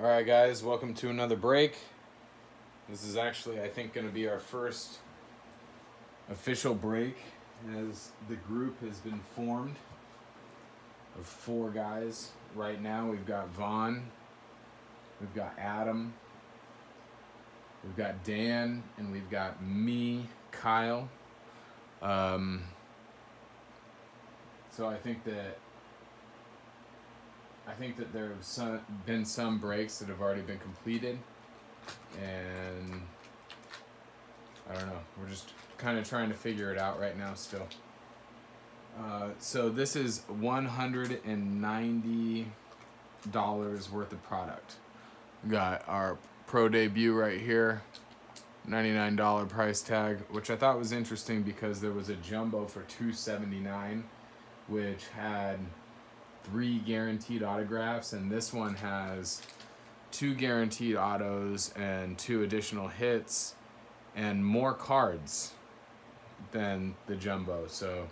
All right, guys, welcome to another break. This is actually, I think, going to be our first official break as the group has been formed of four guys. Right now, we've got Vaughn, we've got Adam, we've got Dan, and we've got me, Kyle. Um, so I think that I think that there have some, been some breaks that have already been completed, and I don't know. We're just kind of trying to figure it out right now still. Uh, so this is one hundred and ninety dollars worth of product. We got our pro debut right here. $99 price tag, which I thought was interesting because there was a jumbo for 279 which had three guaranteed autographs, and this one has two guaranteed autos and two additional hits and more cards than the jumbo. So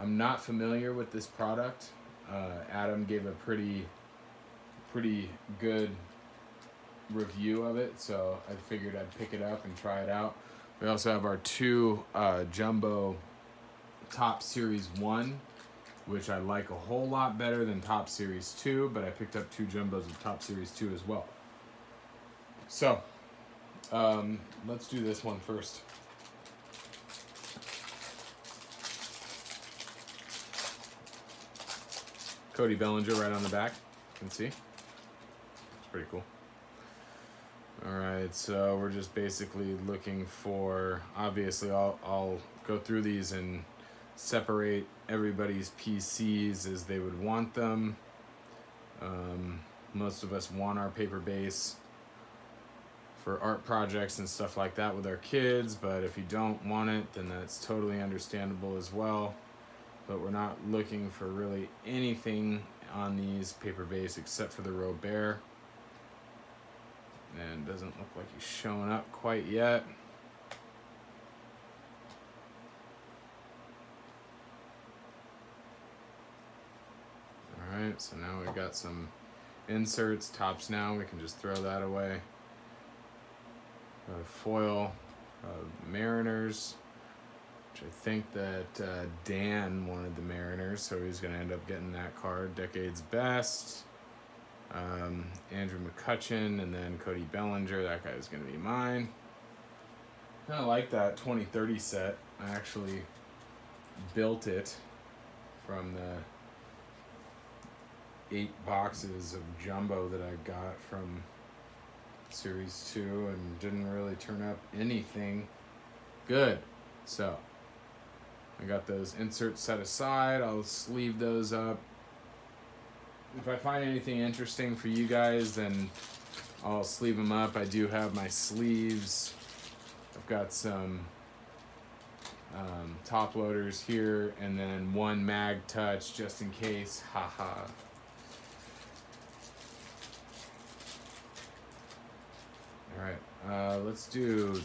I'm not familiar with this product. Uh, Adam gave a pretty, pretty good review of it, so I figured I'd pick it up and try it out. We also have our two uh, jumbo Topps Series 1 which I like a whole lot better than Topps Series 2, but I picked up two jumbos of Topps Series 2 as well. So, um, let's do this one first. Cody Bellinger right on the back, you can see. It's pretty cool. All right, so we're just basically looking for, obviously I'll, I'll go through these and separate everybody's PCs as they would want them. Um, most of us want our paper base for art projects and stuff like that with our kids, but if you don't want it, then that's totally understandable as well. But we're not looking for really anything on these paper base except for the Robert. And it doesn't look like he's showing up quite yet. Alright, so now we've got some inserts, Topps now, we can just throw that away. foil uh, Mariners, which I think that uh, Dan wanted the Mariners, so he's going to end up getting that card. Decade's Best, um, Andrew McCutchen, and then Cody Bellinger, that guy is going to be mine. Of like that 2030 set. I actually built it from the eight boxes of jumbo that I got from Series 2 and didn't really turn up anything good. So, I got those inserts set aside. I'll sleeve those up. If I find anything interesting for you guys, then I'll sleeve them up. I do have my sleeves. I've got some um, top loaders here and then one mag touch just in case. Haha. All right, uh, let's do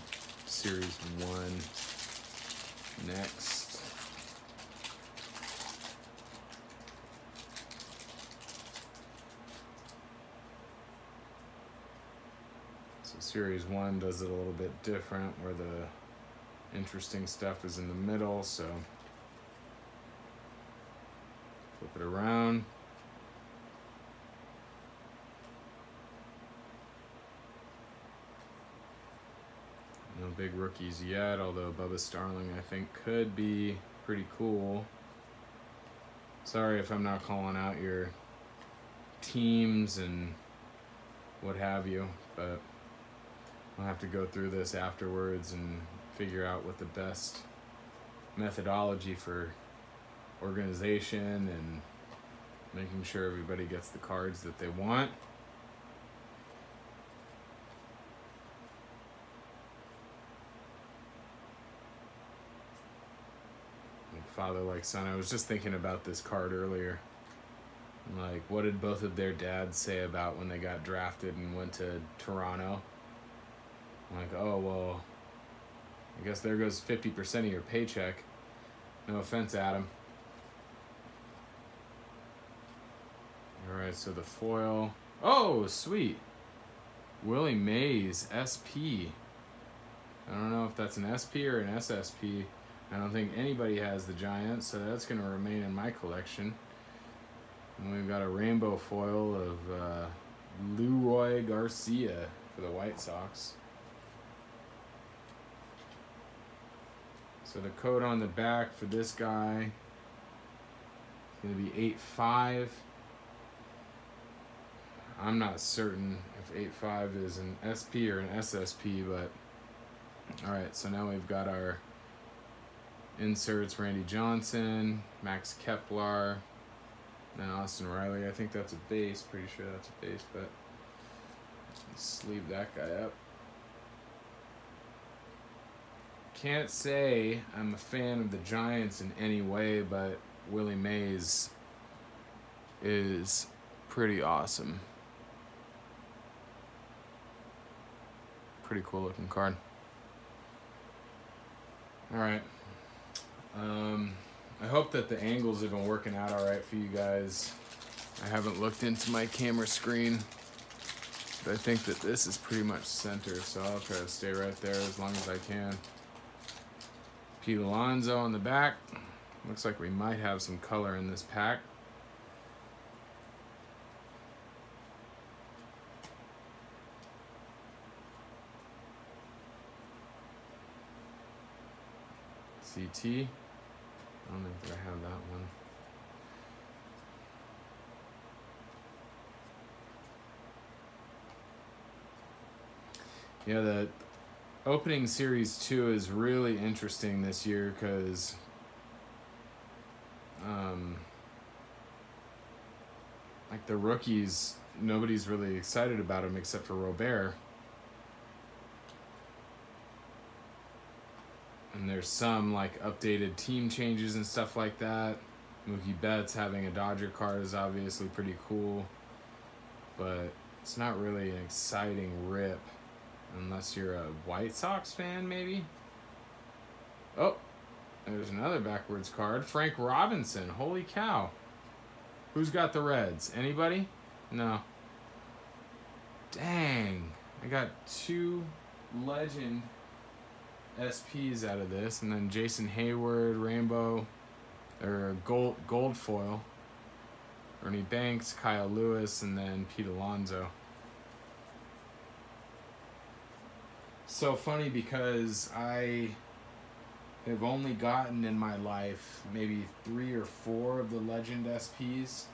series one next. So series one does it a little bit different where the interesting stuff is in the middle, so flip it around. Big rookies yet, although Bubba Starling I think could be pretty cool. Sorry if I'm not calling out your teams and what have you, but I'll have to go through this afterwards and figure out what the best methodology for organization and making sure everybody gets the cards that they want. Father like son. I was just thinking about this card earlier. Like, what did both of their dads say about when they got drafted and went to Toronto? Like, oh, well, I guess there goes 50% of your paycheck. No offense, Adam. All right, so the foil. Oh, sweet. Willie Mays, SP. I don't know if that's an SP or an SSP. I don't think anybody has the Giant, so that's going to remain in my collection. And we've got a rainbow foil of uh, Leury Garcia for the White Sox. So the code on the back for this guy is going to be eight five. I'm not certain if eight five is an SP or an SSP, but alright, so now we've got our inserts Randy Johnson, Max Kepler, and Austin Riley. I think that's a base, pretty sure that's a base, but let's leave that guy up. Can't say I'm a fan of the Giants in any way, but Willie Mays is pretty awesome. Pretty cool looking card. All right. Um, I hope that the angles have been working out all right for you guys. I haven't looked into my camera screen, but I think that this is pretty much center, so I'll try to stay right there as long as I can. Pete Alonso on the back. Looks like we might have some color in this pack. CT. I don't think I have that one. Yeah, the opening series two is really interesting this year because um, like the rookies, nobody's really excited about them except for Robert. And there's some like updated team changes and stuff like that. Mookie Betts having a Dodger card is obviously pretty cool, but it's not really an exciting rip unless you're a White Sox fan, maybe. Oh, there's another backwards card. Frank Robinson. Holy cow. Who's got the Reds? Anybody? No. Dang. I got two legend SPs out of this, and then Jason Heyward, Rainbow, or Gold Gold Foil, Ernie Banks, Kyle Lewis, and then Pete Alonso. So funny because I have only gotten in my life maybe three or four of the Legend SPs.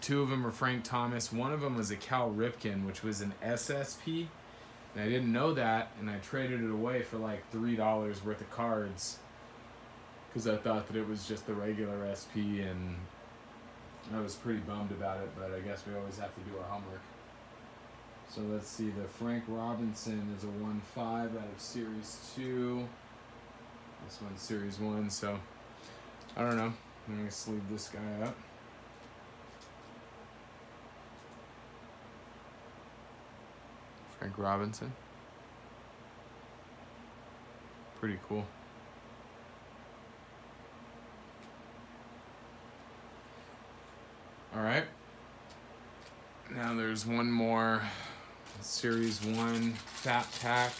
Two of them are Frank Thomas. One of them was a Cal Ripken, which was an SSP. And I didn't know that, and I traded it away for like three dollars worth of cards because I thought that it was just the regular SP, and I was pretty bummed about it. But I guess we always have to do our homework. So let's see. The Frank Robinson is a one five out of Series two. This one's Series one, so I don't know. I'm gonna sleeve this guy up. Frank Robinson. Pretty cool. All right. Now there's one more Series 1 fat pack.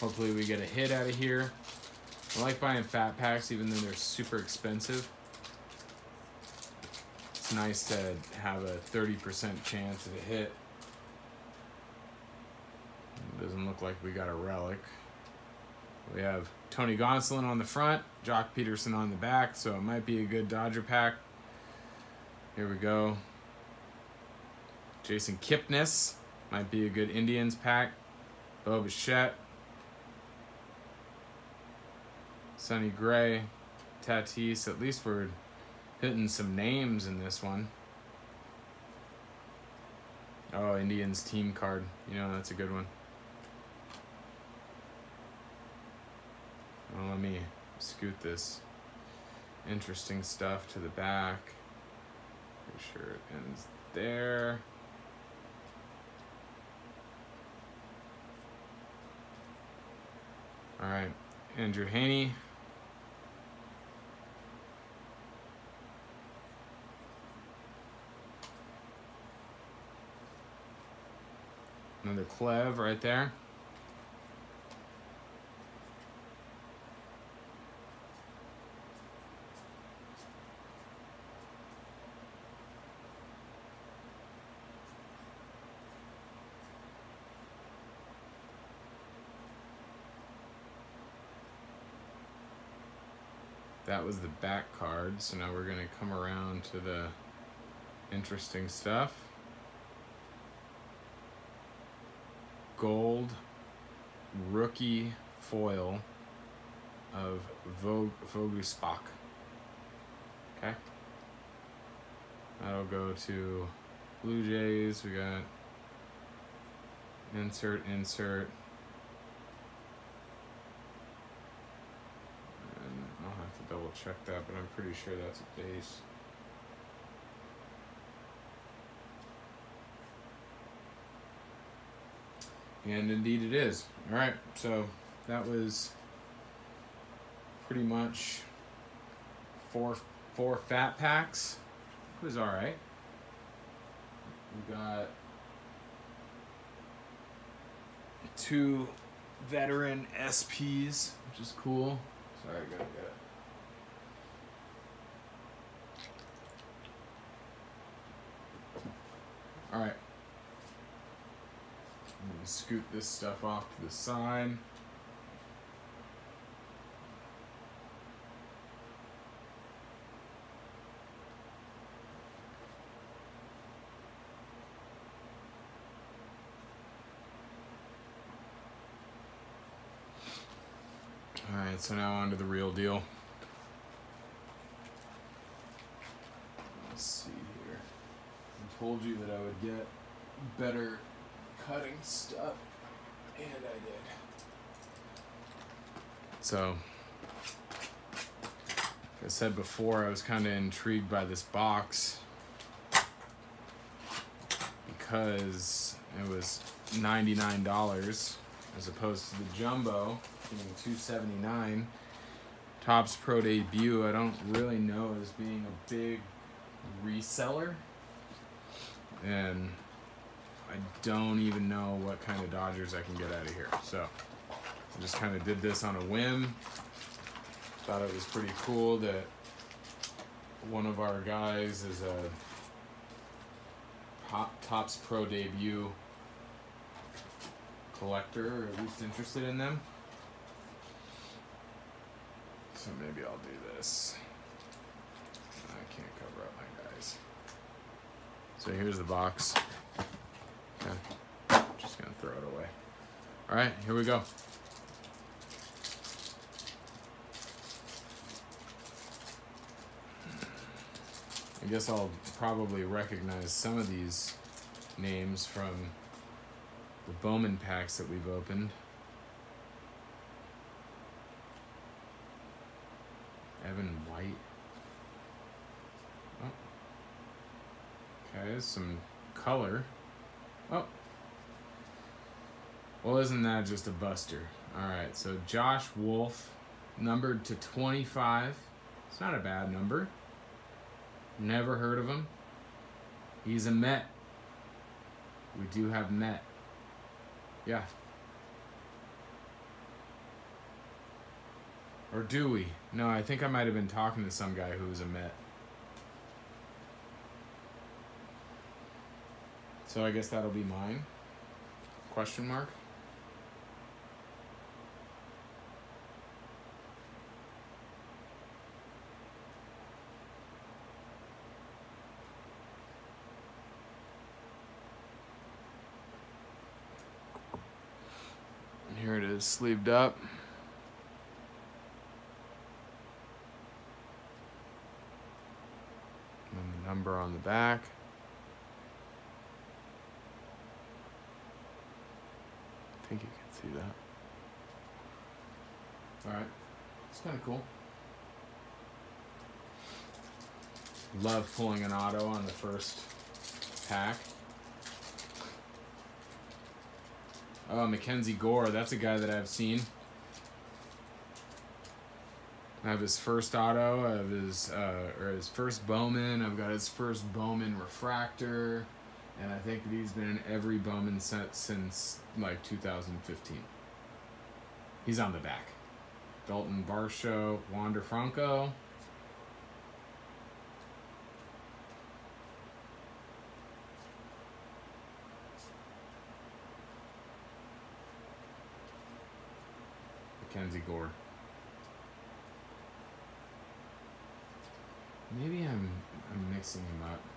Hopefully we get a hit out of here. I like buying fat packs even though they're super expensive. It's nice to have a 30% chance of a hit. Doesn't like we got a relic. We have Tony Gonsolin on the front, Joc Pederson on the back, so it might be a good Dodger pack. Here we go. Jason Kipnis might be a good Indians pack. Bo Bichette. Sonny Gray. Tatis. At least we're hitting some names in this one. Oh, Indians team card. You know, that's a good one. Well, let me scoot this interesting stuff to the back. Make sure it ends there. All right, Andrew Heaney. Another Clev right there. Was the back card. So now we're going to come around to the interesting stuff. Gold rookie foil of Vog Vogelbach. Okay. That'll go to Blue Jays. We got insert, insert. Double check that, but I'm pretty sure that's a base. And indeed it is. All right, so that was pretty much four four fat packs. It was all right. We got two veteran SPs, which is cool. Sorry, I gotta get it. All right. I'm gonna scoot this stuff off to the side. All right, so now on to the real deal. Told you that I would get better cutting stuff, and I did. So, like I said before, I was kind of intrigued by this box because it was $99 as opposed to the jumbo being 279. Topps Pro debut, I don't really know as being a big reseller and I don't even know what kind of Dodgers I can get out of here. So I just kind of did this on a whim. Thought it was pretty cool that one of our guys is a Topps Pro debut collector, or at least interested in them. So maybe I'll do this. I can't cover up my. So here's the box. Okay. Just gonna throw it away. All right, here we go. I guess I'll probably recognize some of these names from the Bowman packs that we've opened. Evan White. Some color. Oh. Well, isn't that just a buster? Alright, so Josh Wolf, numbered to 25. It's not a bad number. Never heard of him. He's a Met. We do have Met. Yeah. Or do we? No, I think I might have been talking to some guy who was a Met. So I guess that'll be mine. Question mark. And here it is, sleeved up. And the number on the back. Think you can see that. Alright, it's kind of cool. Love pulling an auto on the first pack. Oh, Mackenzie Gore, that's a guy that I've seen. I have his first auto, I have his, uh, or his first Bowman, I've got his first Bowman refractor, And I think that he's been in every Bowman set since like 2015. He's on the back. Dalton Varsho, Wander Franco. Mackenzie Gore. Maybe I'm I'm mixing him up.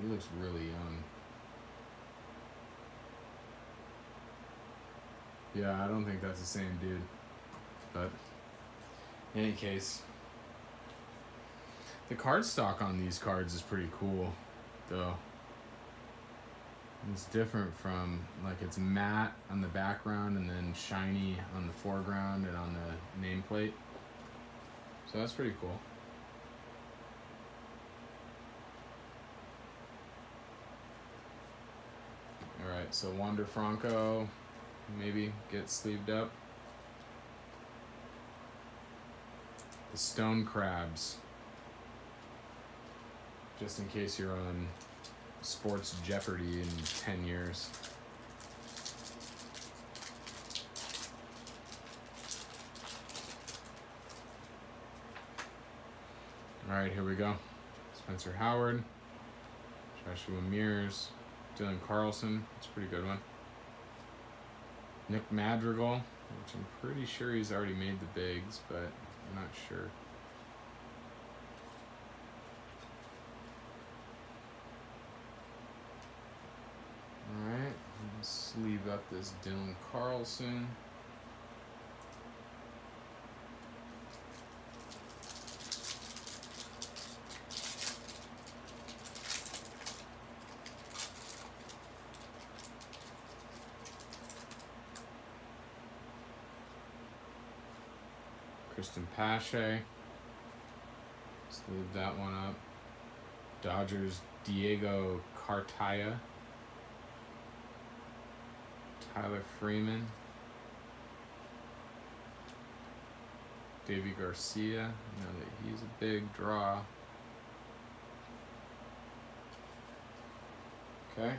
He looks really young. Yeah, I don't think that's the same dude. But in any case, the card stock on these cards is pretty cool, though. It's different from like it's matte on the background and then shiny on the foreground and on the nameplate. So that's pretty cool. All right, so Wander Franco, maybe get sleeved up. The stone crabs. Just in case you're on Sports Jeopardy in 10 years. All right, here we go. Spencer Howard, Joshua Mears, Dylan Carlson. That's a pretty good one. Nick Madrigal, which I'm pretty sure he's already made the bigs, but I'm not sure. Alright, let's leave up this Dylan Carlson. Cristian Pache. Let's leave that one up. Dodgers Diego Cartaya. Tyler Freeman. Deivi Garcia. I know that he's a big draw. Okay.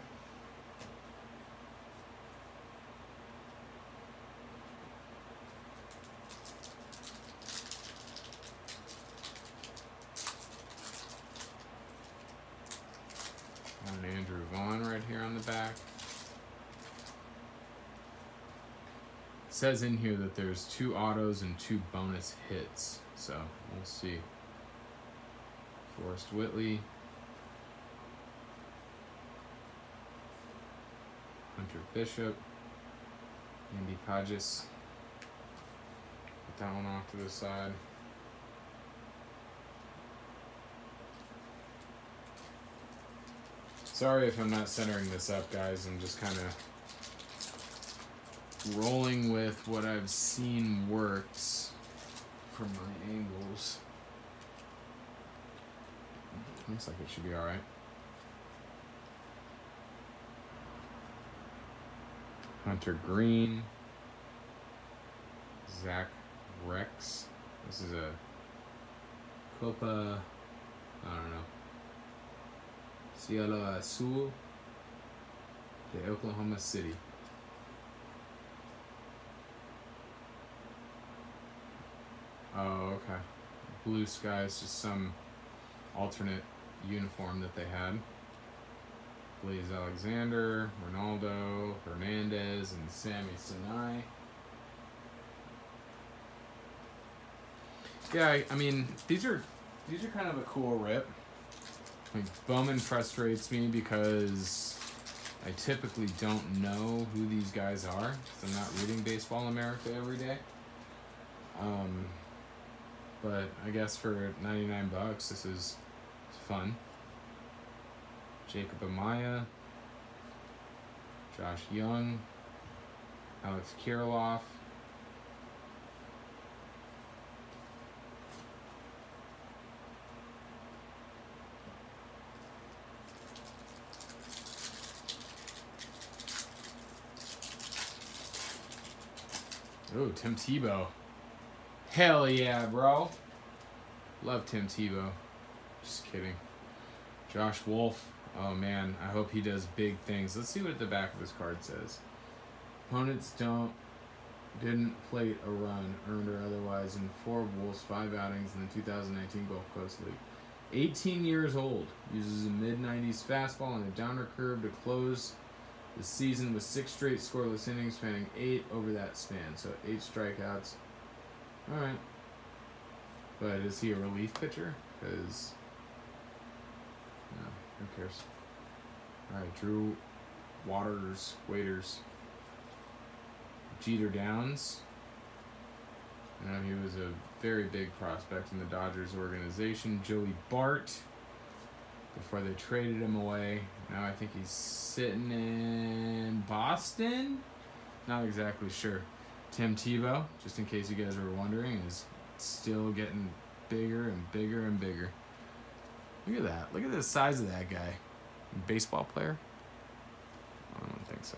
And Andrew Vaughn right here on the back. It says in here that there's two autos and two bonus hits, so we'll see. Forrest Whitley. Hunter Bishop. Andy Pages. Put that one off to the side. Sorry if I'm not centering this up, guys. I'm just kind of rolling with what I've seen works from my angles. Looks like it should be alright. Hunter Greene. Zach Rex. This is a Copa. I don't know. Cielo Azul de Oklahoma City. Oh, okay. Blue sky is just some alternate uniform that they had. Blaze Alexander, Ronaldo, Hernandez, and Sammy Siani. Yeah, I, I mean, these are these are kind of a cool rip. Like Bowman frustrates me because I typically don't know who these guys are I'm not reading Baseball America every day. Um, but I guess for 99 bucks, this is fun. Jacob Amaya, Josh Young, Alex Kirilloff, Oh, Tim Tebow. Hell yeah, bro. Love Tim Tebow. Just kidding. Josh Wolf, Oh man, I hope he does big things. Let's see what the back of his card says. Opponents don't didn't plate a run, earned or otherwise, in four of Wolves' five outings in the 2019 Gulf Coast League. 18 years old, uses a mid 90s fastball and a downer curve to close the season with six straight scoreless innings, spanning eight over that span. So eight strikeouts. All right. But is he a relief pitcher? Because no, who cares? All right, Drew Waters, Waiters. Jeter Downs. You know, he was a very big prospect in the Dodgers organization. Joey Bart, before they traded him away. Now I think he's sitting in Boston. Not exactly sure. Tim Tebow, just in case you guys were wondering, is still getting bigger and bigger and bigger. Look at that. Look at the size of that guy. Baseball player? I don't think so.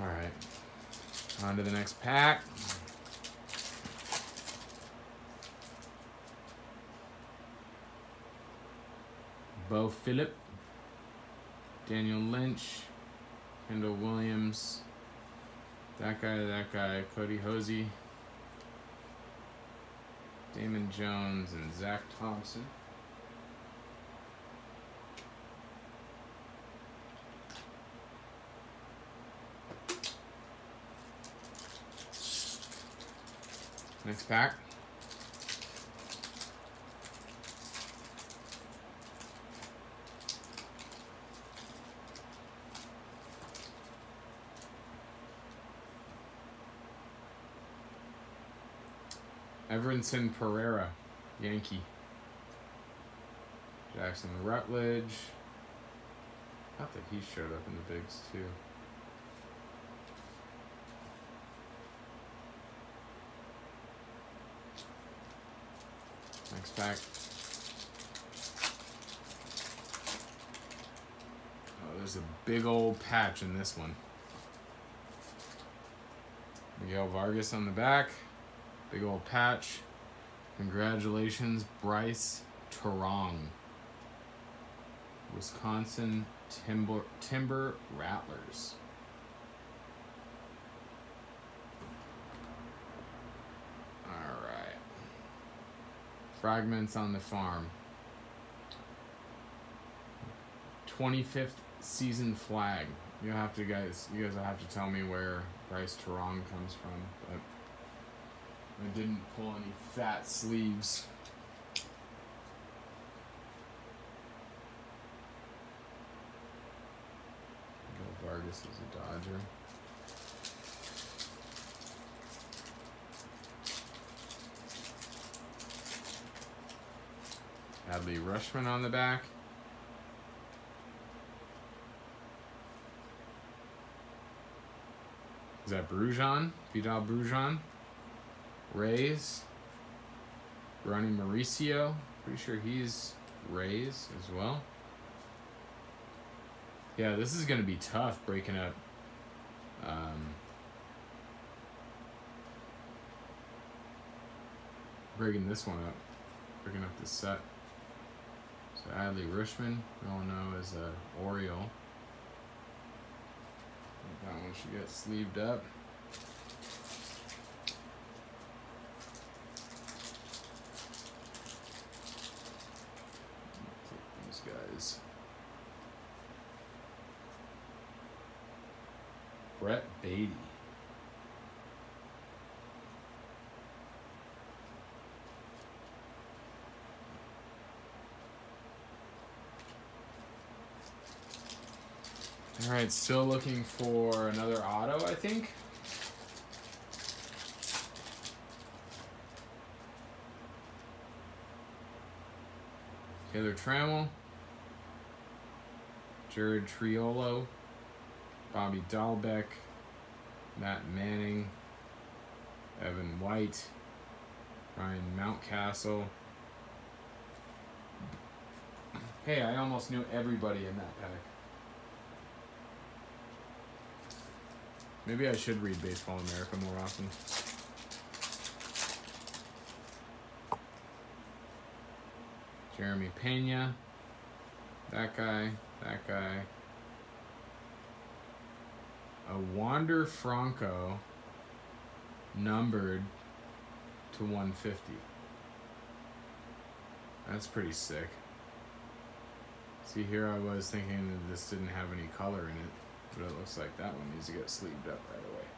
All right. On to the next pack. Bo Phillip, Daniel Lynch, Kendall Williams, that guy, that guy, Cody Hosey, Damon Jones, and Zach Thompson. Next pack. Everson Pereira, Yankee. Jackson Rutledge. I think he showed up in the bigs too. Next pack. Oh, there's a big old patch in this one. Miguel Vargas on the back. Big old patch. Congratulations, Bryce Turang. Wisconsin Timber Timber Rattlers. All right. Fragments on the farm. 25th season flag. You'll have to guys you guys will have to tell me where Bryce Turang comes from, but I didn't pull any fat sleeves. Go Vargas is a Dodger. Adley Rutschman on the back. Is that Brujan? Vidal Brujan? Rays. Ronnie Mauricio. Pretty sure he's Rays as well. Yeah, this is going to be tough breaking up. Um, breaking this one up. Breaking up this set. So Adley Rutschman, we all know as a Oriole. That one should get sleeved up. All right, still looking for another auto, I think. Taylor Trammell. Jared Triolo. Bobby Dalbec, Matt Manning, Evan White, Ryan Mountcastle. Hey, I almost knew everybody in that pack. Maybe I should read Baseball America more often. Jeremy Pena. That guy. That guy. A Wander Franco numbered to 150. That's pretty sick. See, here I was thinking that this didn't have any color in it, but it looks like that one needs to get sleeved up right away.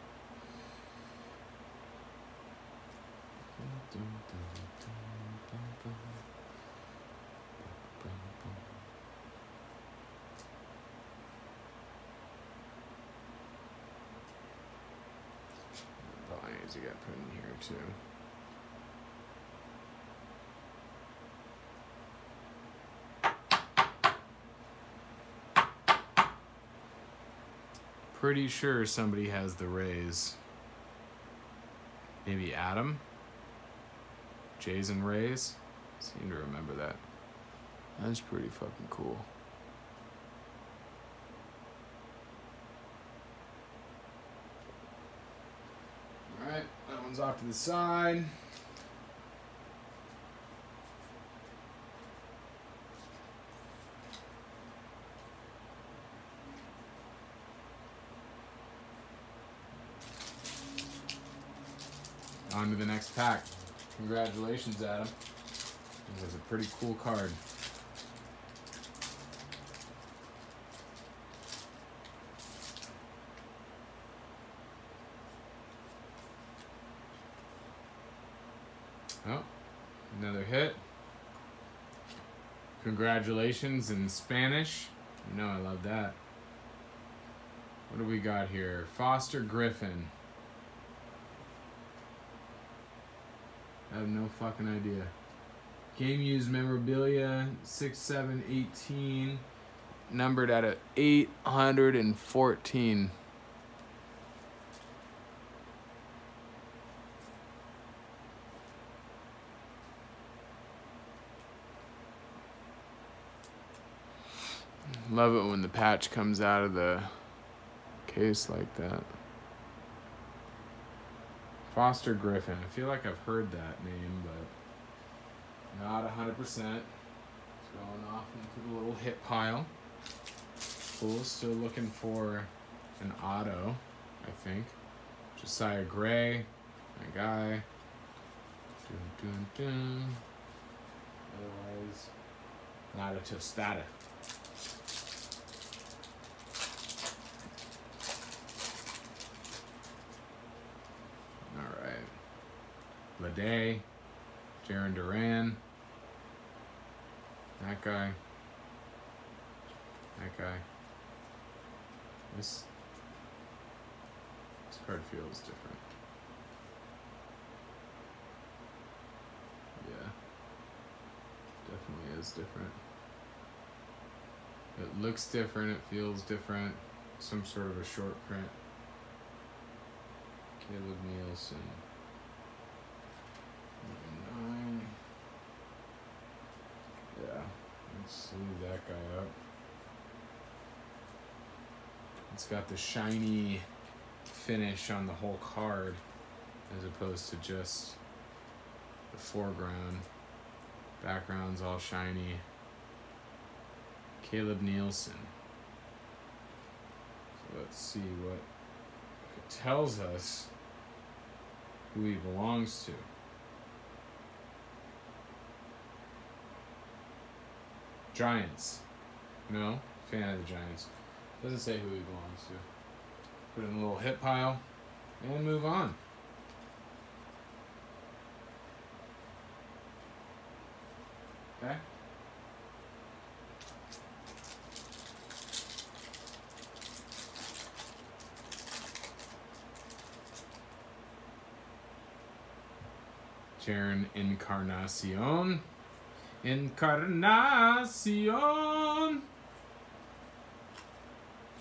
Probably needs to get put in here too. Pretty sure somebody has the Rays. Maybe Adam? Jays and Rays? Seem to remember that. That's pretty fucking cool. Alright, that one's off to the side. To the next pack. Congratulations, Adam. It was a pretty cool card. Oh, another hit. Congratulations in Spanish. You know I love that. What do we got here? Foster Griffin. I have no fucking idea. Game used memorabilia 6718 numbered out of 814. Love it when the patch comes out of the case like that. Foster Griffin. I feel like I've heard that name, but not 100%. It's going off into the little hit pile. Cool. Still looking for an auto, I think. Josiah Gray, my guy. Dun, dun, dun. Otherwise, not a tostada. All right. Lede, Jarren Duran. That guy. That guy. This this card feels different. Yeah. Definitely is different. It looks different, it feels different. Some sort of a short print. Caleb Nielsen. Number Nine. Yeah, let's leave that guy up. It's got the shiny finish on the whole card as opposed to just the foreground. Background's all shiny. Caleb Nielsen. So let's see what it tells us who he belongs to. Giants. No? Fan of the Giants. Doesn't say who he belongs to. Put in a little hit pile and move on. Okay? Jaron Encarnacion. Encarnacion.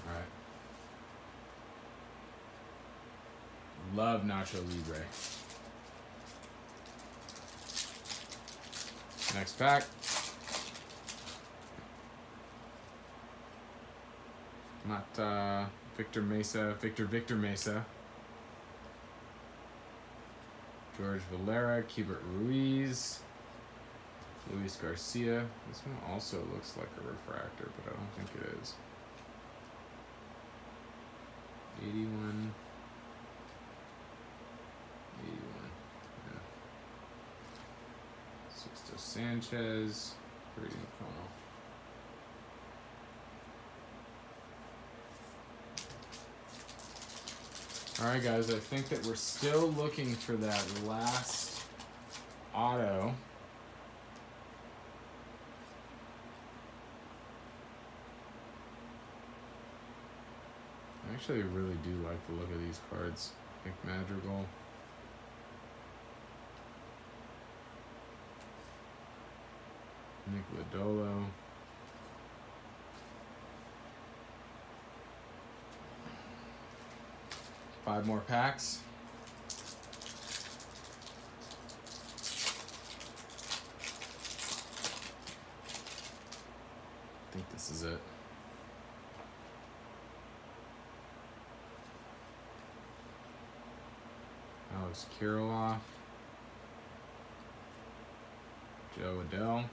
Alright. Love Nacho Libre. Next pack. Not uh, Victor Mesa, Victor Victor Mesa. George Valera, Keibert Ruiz, Luis Garcia. This one also looks like a refractor, but I don't think it is. 81. 81. Yeah. Sixto Sanchez. Brady McConnell. Alright guys, I think that we're still looking for that last auto. I actually really do like the look of these cards. Nick Madrigal. Nick Lodolo. Five more packs. I think this is it. Alex Kirilloff. Jo Adell.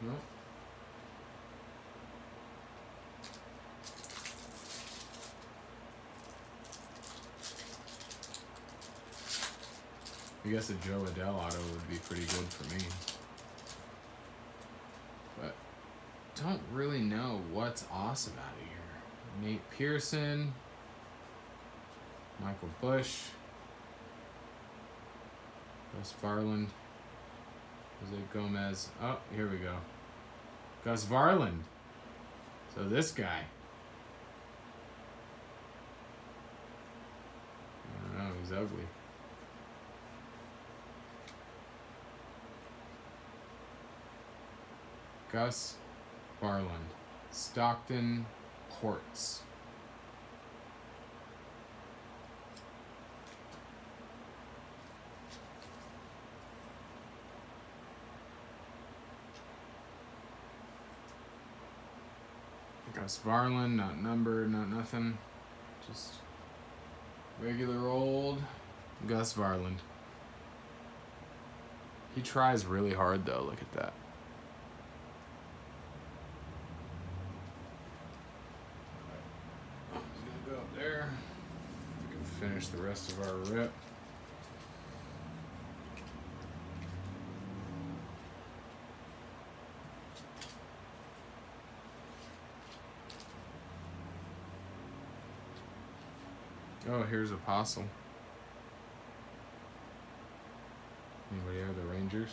No. I guess a Jo Adell auto would be pretty good for me. But don't really know what's awesome out of here. Nate Pearson, Michael Busch, Gus Varland, Jose Gomez. Oh, here we go. Gus Varland. So this guy. I don't know, he's ugly. Gus Varland. Stockton Ports. Gus Varland, not numbered, not nothing. Just regular old Gus Varland. He tries really hard though, look at that. He's gonna go up there. We can finish the rest of our rip. Oh, here's Apostel. Anybody have the Rangers?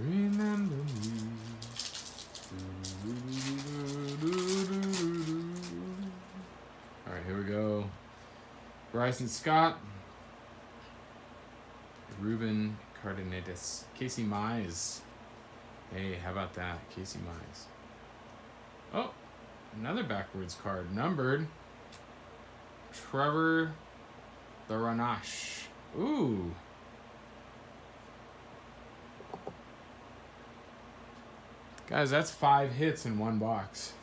Remember me. All right, here we go. Bryson Stott. Ruben Cardenetis. Casey Mize. Hey, how about that? Casey Mize. Oh, another backwards card. Numbered. Trevor Laranash. Ooh. Guys, that's five hits in one box.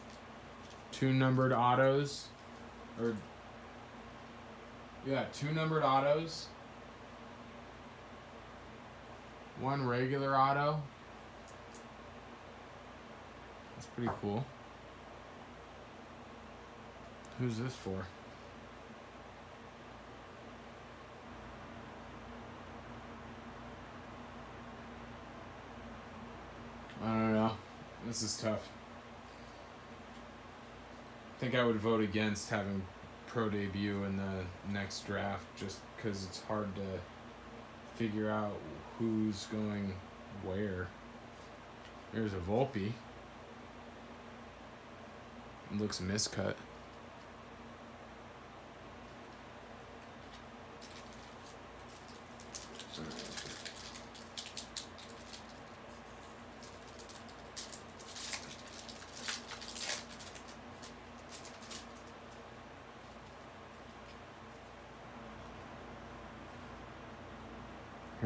Two numbered autos. Or, yeah, two numbered autos. One regular auto. That's pretty cool. Who's this for? I don't know. This is tough. I think I would vote against having pro debut in the next draft just because it's hard to figure out who's going where. There's a Volpe. Looks miscut.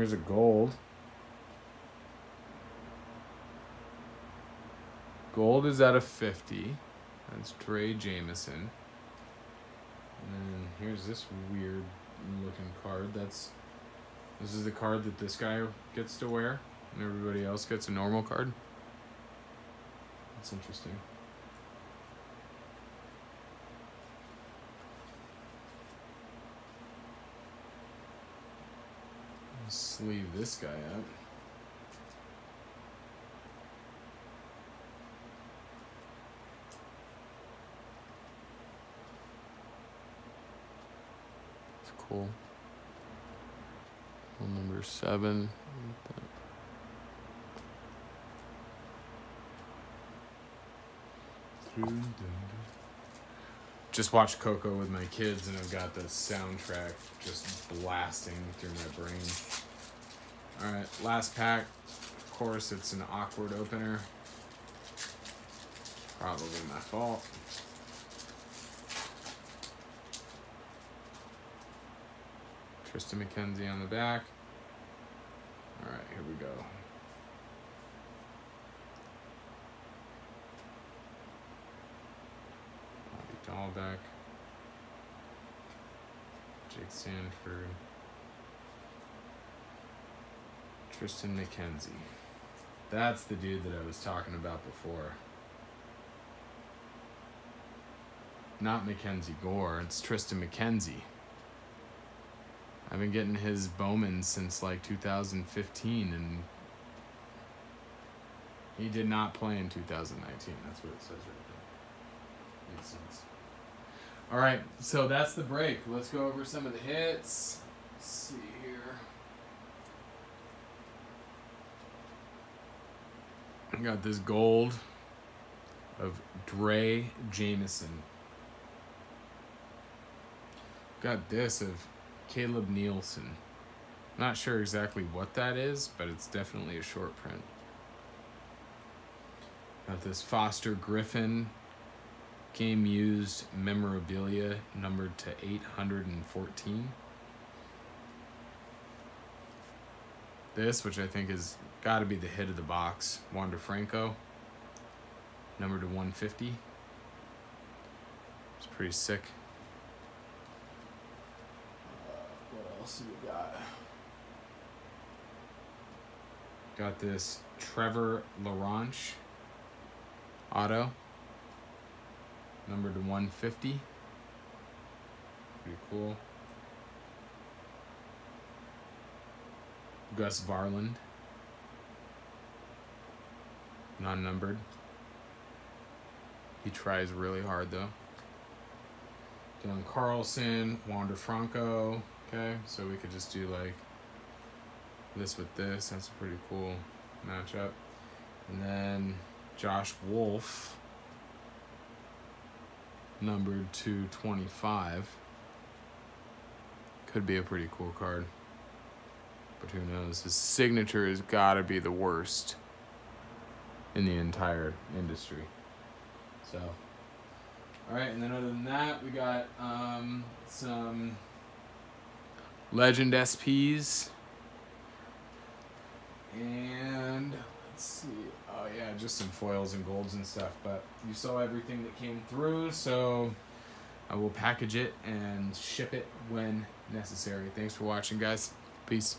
Here's a gold. Gold is at a 50. That's Drey Jameson. And here's this weird looking card. That's this is the card that this guy gets to wear, and everybody else gets a normal card. That's interesting. Sleeve this guy out. It's cool. Number seven. Just watched Coco with my kids, and I've got the soundtrack just blasting through my brain. All right, last pack. Of course, it's an awkward opener. Probably my fault. Triston McKenzie on the back. All right, here we go. Bobby Dalbec. Jake Sanford. Triston McKenzie. That's the dude that I was talking about before. Not Mackenzie Gore, it's Triston McKenzie. I've been getting his Bowman since like 2015, and he did not play in 2019. That's what it says right there. Makes sense. All right, so that's the break. Let's go over some of the hits. Let's see here. I got this gold of Drey Jameson. Got this of Caleb Nielsen. Not sure exactly what that is, but it's definitely a short print. Got this Foster Griffin game used memorabilia numbered to 814. This, which I think is got to be the hit of the box, Wander Franco, number to 150. It's pretty sick. What else do we got? Got this Trevor Laranche auto, number to 150. Pretty cool. Gus Varland, non numbered. He tries really hard though. Dylan Carlson, Wander Franco, Okay, so we could just do like this with this. That's a pretty cool matchup. And then Josh Wolf, numbered 225. Could be a pretty cool card. But who knows? His signature has got to be the worst in the entire industry. So, all right, and then other than that, we got um, some Legend SPs. And let's see. Oh yeah, just some foils and golds and stuff. But you saw everything that came through, so I will package it and ship it when necessary. Thanks for watching, guys. Peace.